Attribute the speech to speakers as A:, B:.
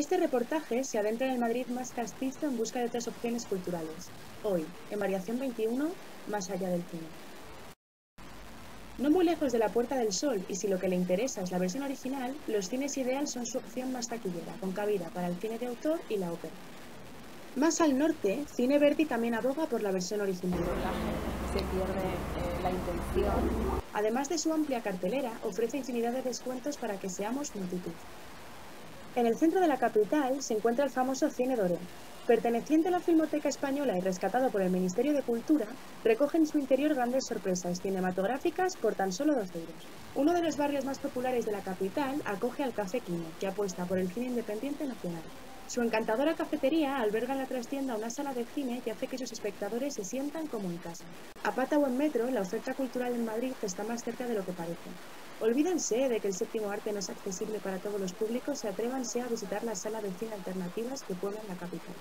A: Este reportaje se adentra en el Madrid más castizo en busca de otras opciones culturales. Hoy, en Variación 21, más allá del cine. No muy lejos de la Puerta del Sol, y si lo que le interesa es la versión original, los cines ideal son su opción más taquillera, con cabida para el cine de autor y la ópera. Más al norte, Cine Verdi también aboga por la versión original.
B: Se pierde eh, la intención.
A: Además de su amplia cartelera, ofrece infinidad de descuentos para que seamos multitud. En el centro de la capital se encuentra el famoso Cine Doré. Perteneciente a la Filmoteca Española y rescatado por el Ministerio de Cultura, recoge en su interior grandes sorpresas cinematográficas por tan solo dos euros. Uno de los barrios más populares de la capital acoge al Café Quino, que apuesta por el cine independiente nacional. Su encantadora cafetería alberga en la trastienda una sala de cine que hace que sus espectadores se sientan como en casa. A pata o en metro, la oferta cultural en Madrid está más cerca de lo que parece. Olvídense de que el séptimo arte no es accesible para todos los públicos y atrévanse a visitar la sala de cine alternativas que pueblan la capital.